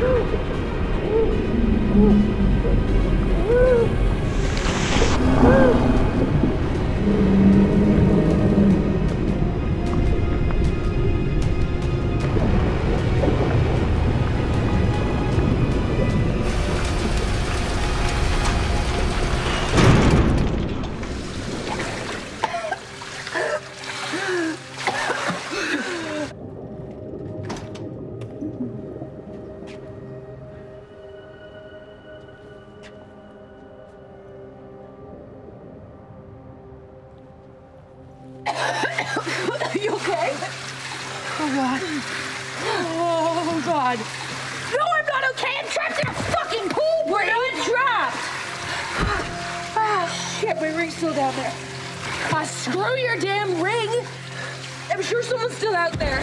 Woo! you okay? Oh, God. Oh, God. No, I'm not okay. I'm trapped in a fucking pool. We're not trapped. Ah, shit, my ring's still down there. Ah, screw your damn ring. I'm sure someone's still out there.